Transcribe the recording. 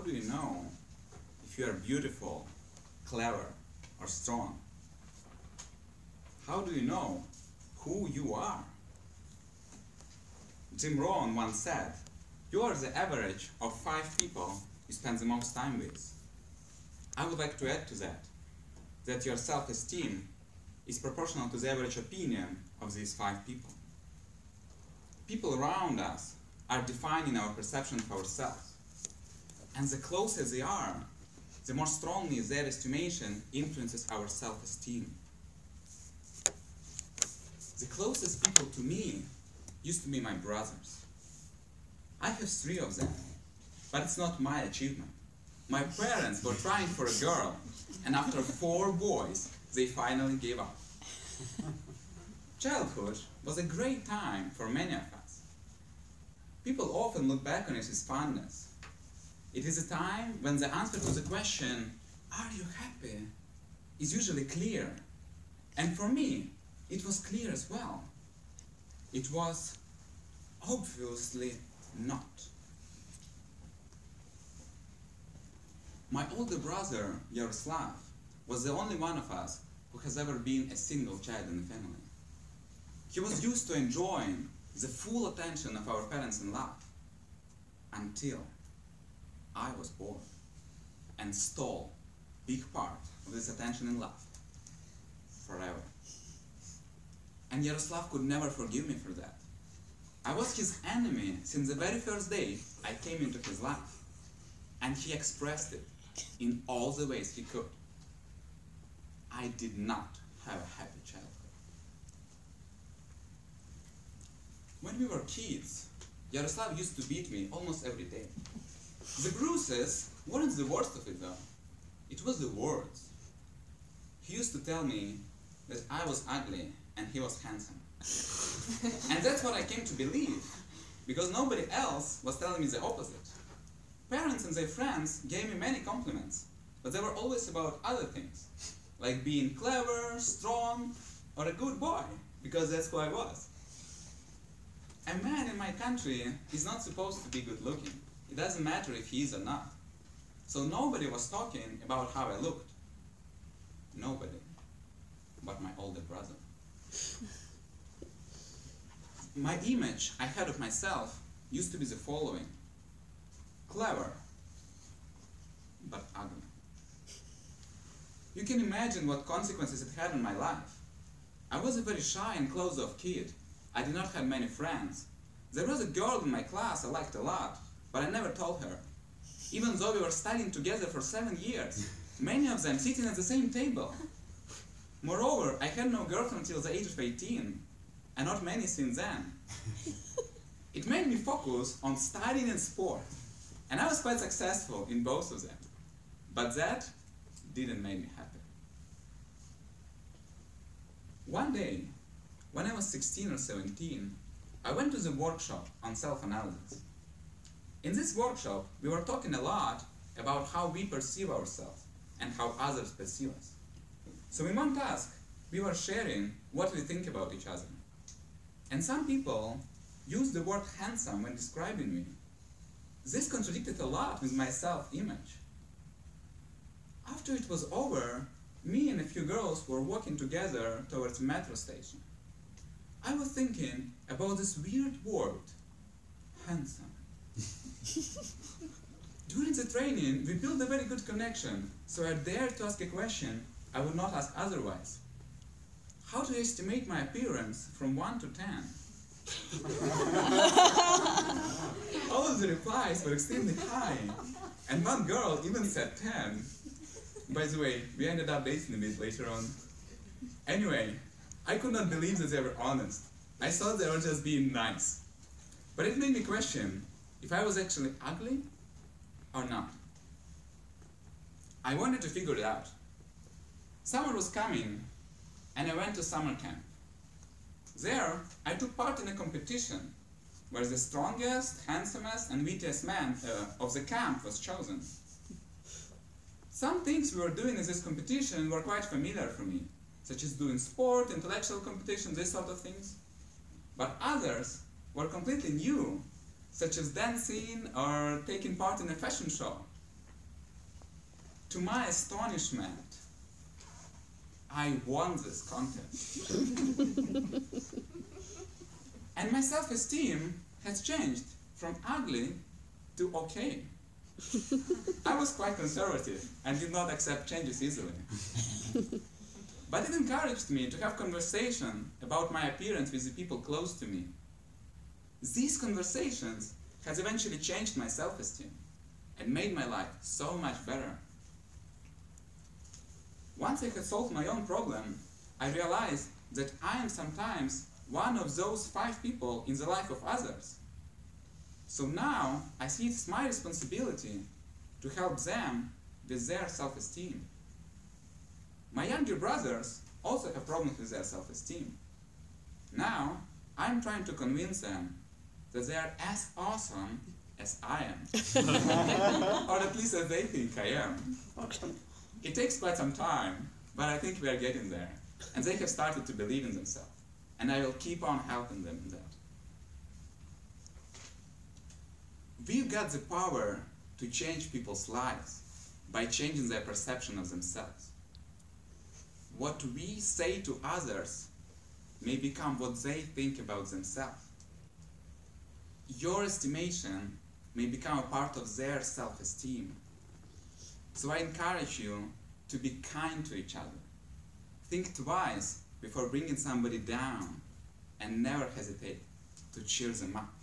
How do you know if you are beautiful, clever, or strong? How do you know who you are? Jim Rohn once said, You are the average of five people you spend the most time with. I would like to add to that that your self esteem is proportional to the average opinion of these five people. People around us are defining our perception of ourselves. And the closer they are, the more strongly their estimation influences our self esteem. The closest people to me used to be my brothers. I have three of them, but it's not my achievement. My parents were trying for a girl, and after four boys, they finally gave up. Childhood was a great time for many of us. People often look back on it with fondness. It is a time when the answer to the question, Are you happy? is usually clear. And for me, it was clear as well. It was obviously not. My older brother, Yaroslav, was the only one of us who has ever been a single child in the family. He was used to enjoying the full attention of our parents in love until I was born and stole big part of this attention and love forever. And Yaroslav could never forgive me for that. I was his enemy since the very first day I came into his life. And he expressed it in all the ways he could. I did not have a happy childhood. When we were kids, Yaroslav used to beat me almost every day. The bruises weren't the worst of it though. It was the words. He used to tell me that I was ugly and he was handsome. and that's what I came to believe, because nobody else was telling me the opposite. Parents and their friends gave me many compliments, but they were always about other things, like being clever, strong, or a good boy, because that's who I was. A man in my country is not supposed to be good looking. It doesn't matter if he is or not. So nobody was talking about how I looked. Nobody. But my older brother. My image I had of myself used to be the following clever, but ugly. You can imagine what consequences it had on my life. I was a very shy and closed off kid. I did not have many friends. There was a girl in my class I liked a lot, but I never told her. Even though we were studying together for seven years, many of them sitting at the same table. Moreover, I had no girlfriend until the age of 18, and not many since then. it made me focus on studying and sport, and I was quite successful in both of them. But that didn't make me happy. One day, when I was 16 or 17, I went to the workshop on self-analysis. In this workshop, we were talking a lot about how we perceive ourselves and how others perceive us. So in one task, we were sharing what we think about each other. And some people used the word handsome when describing me. This contradicted a lot with my self-image. After it was over, me and a few girls were walking together towards the metro station. I was thinking about this weird word, handsome. During the training, we built a very good connection, so I dared to ask a question I would not ask otherwise. How to estimate my appearance from 1 to 10? All of the replies were extremely high, and one girl even said 10. By the way, we ended up dating a bit later on. Anyway, I could not believe that they were honest. I thought they were just being nice. But it made me question if I was actually ugly or not. I wanted to figure it out. Summer was coming, and I went to summer camp. There, I took part in a competition where the strongest, handsomest, and wittiest man uh, of the camp was chosen. Some things we were doing in this competition were quite familiar for me, such as doing sport, intellectual competition, this sort of things. But others were completely new, such as dancing or taking part in a fashion show. To my astonishment, I won this contest. and my self esteem has changed from ugly to okay. I was quite conservative and did not accept changes easily. but it encouraged me to have conversation about my appearance with the people close to me. These conversations has eventually changed my self-esteem and made my life so much better. Once I had solved my own problem, I realized that I am sometimes one of those five people in the life of others. So now I see it's my responsibility to help them with their self-esteem. My younger brothers also have problems with their self-esteem. Now I'm trying to convince them that they are as awesome as I am. or at least as they think I am. It takes quite some time, but I think we are getting there. And they have started to believe in themselves. And I will keep on helping them in that. We've got the power to change people's lives by changing their perception of themselves. What we say to others may become what they think about themselves your estimation may become a part of their self-esteem. So I encourage you to be kind to each other. Think twice before bringing somebody down and never hesitate to cheer them up.